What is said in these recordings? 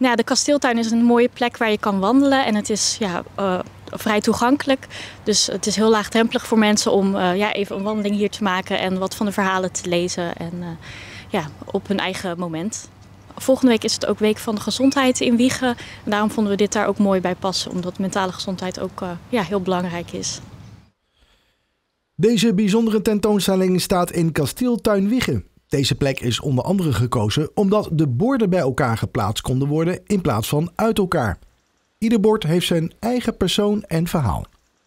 Nou, de kasteeltuin is een mooie plek waar je kan wandelen en het is ja, uh, vrij toegankelijk. Dus het is heel laagdrempelig voor mensen om uh, ja, even een wandeling hier te maken en wat van de verhalen te lezen en uh, ja, op hun eigen moment. Volgende week is het ook Week van de Gezondheid in Wiegen. En daarom vonden we dit daar ook mooi bij passen, omdat mentale gezondheid ook ja, heel belangrijk is. Deze bijzondere tentoonstelling staat in Kasteeltuin Wiegen. Deze plek is onder andere gekozen omdat de borden bij elkaar geplaatst konden worden in plaats van uit elkaar. Ieder bord heeft zijn eigen persoon en verhaal.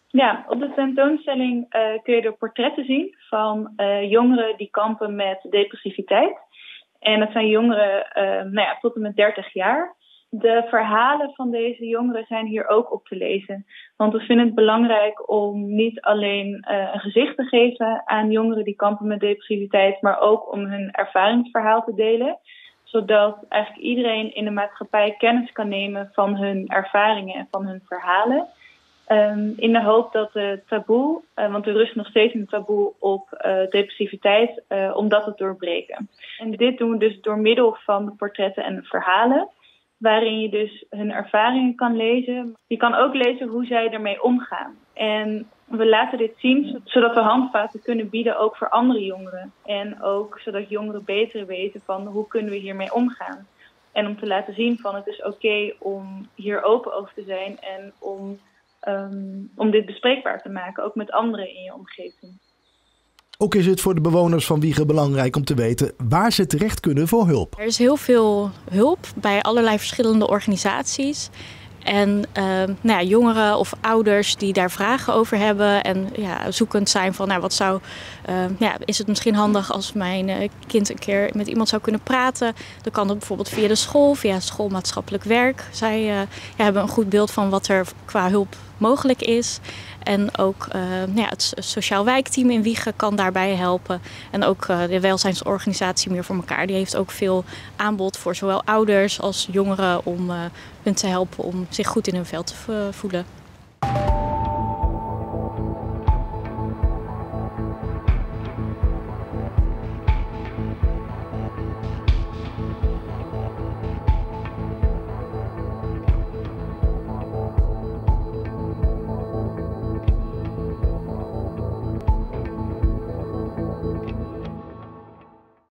Ja, op de tentoonstelling uh, kun je er portretten zien van uh, jongeren die kampen met depressiviteit. En dat zijn jongeren uh, nou ja, tot en met 30 jaar de verhalen van deze jongeren zijn hier ook op te lezen. Want we vinden het belangrijk om niet alleen uh, een gezicht te geven aan jongeren die kampen met depressiviteit, maar ook om hun ervaringsverhaal te delen. Zodat eigenlijk iedereen in de maatschappij kennis kan nemen van hun ervaringen en van hun verhalen. Um, in de hoop dat de taboe, uh, want er rust nog steeds een taboe op uh, depressiviteit, om dat te doorbreken. En dit doen we dus door middel van de portretten en verhalen waarin je dus hun ervaringen kan lezen. Je kan ook lezen hoe zij ermee omgaan. En we laten dit zien zodat we handvaten kunnen bieden ook voor andere jongeren. En ook zodat jongeren beter weten van hoe kunnen we hiermee omgaan. En om te laten zien van het is oké om hier open over te zijn en om, um, om dit bespreekbaar te maken, ook met anderen in je omgeving. Ook is het voor de bewoners van Wiegen belangrijk om te weten waar ze terecht kunnen voor hulp. Er is heel veel hulp bij allerlei verschillende organisaties. En uh, nou ja, jongeren of ouders die daar vragen over hebben en ja, zoekend zijn van nou, wat zou, uh, ja, is het misschien handig als mijn uh, kind een keer met iemand zou kunnen praten. Dan kan dat bijvoorbeeld via de school, via schoolmaatschappelijk werk. Zij hebben een goed beeld van wat er qua hulp mogelijk is. En ook uh, nou ja, het Sociaal Wijkteam in Wiegen kan daarbij helpen. En ook uh, de welzijnsorganisatie Meer voor elkaar. Die heeft ook veel aanbod voor zowel ouders als jongeren om uh, hun te helpen om zich goed in hun vel te voelen.